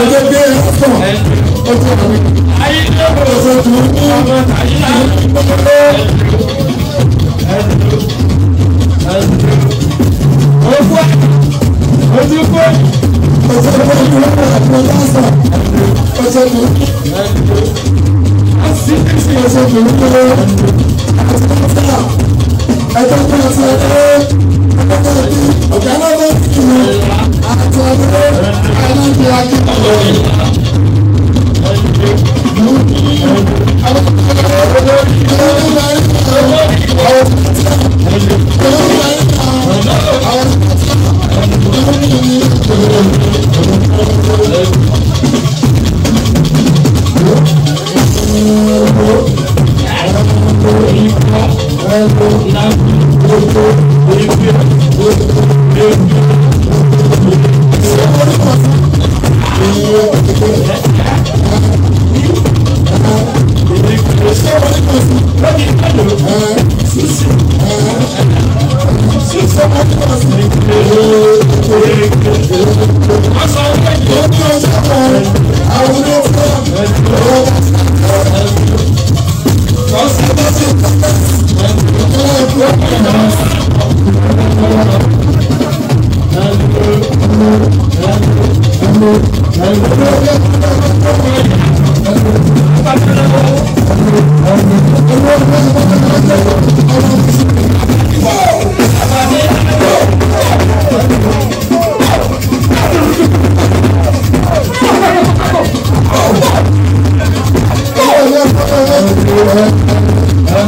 ọjọ́ gbé ẹ̀fọ́ ọjọ́ àwọn ọjọ́ tó ń mú ọmọ tàyílá gbogbo. Ofu ojú pé ọjọ́ tó ń mú ọmọ lásán ọjọ́ tó ń mú. Asi ẹsẹ̀ ọjọ́ tó ń mú àti ọ̀tá ẹ̀dọ́gbọ̀n ti ẹ̀dọ́ ọ̀gá náà ló ń kí ni àti ọ̀dọ́. I Thank you.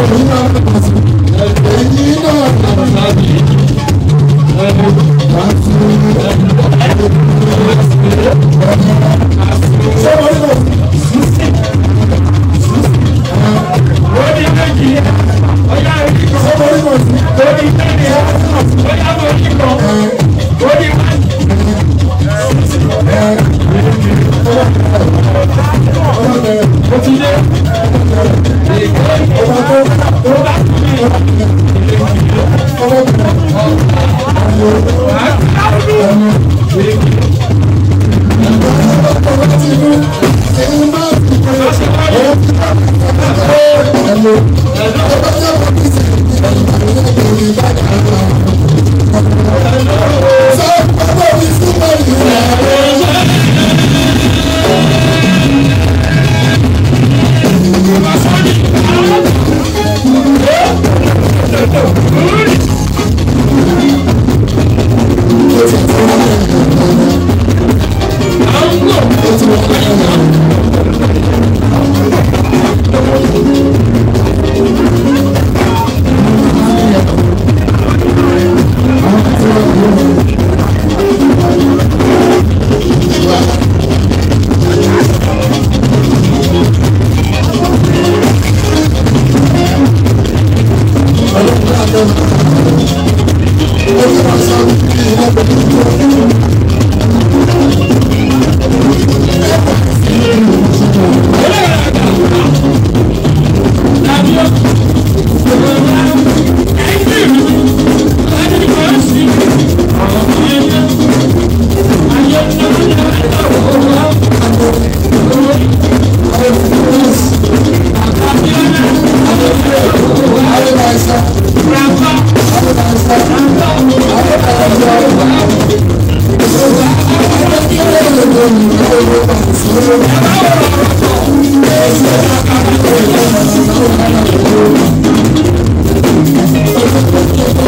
Thank you. lọ.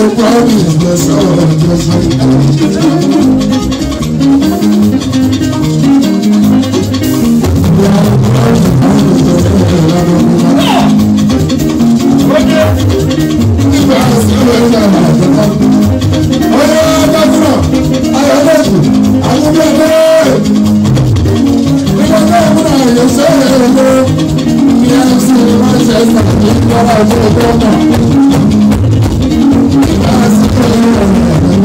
pàdé ìjọsọ ìjọsọ.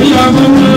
ìyàwó.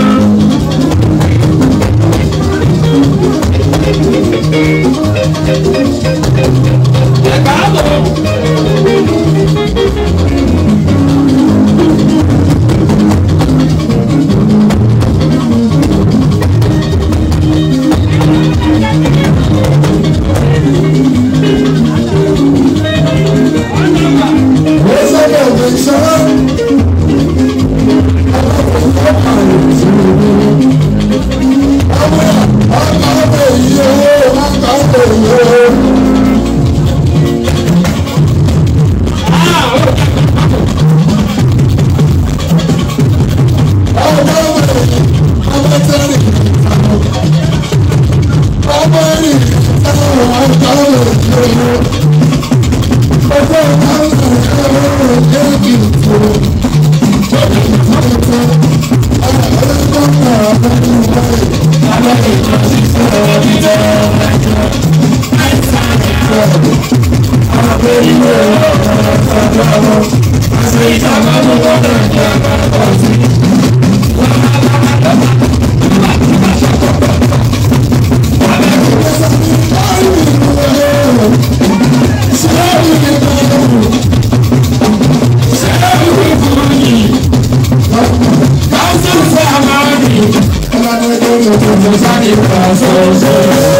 oh.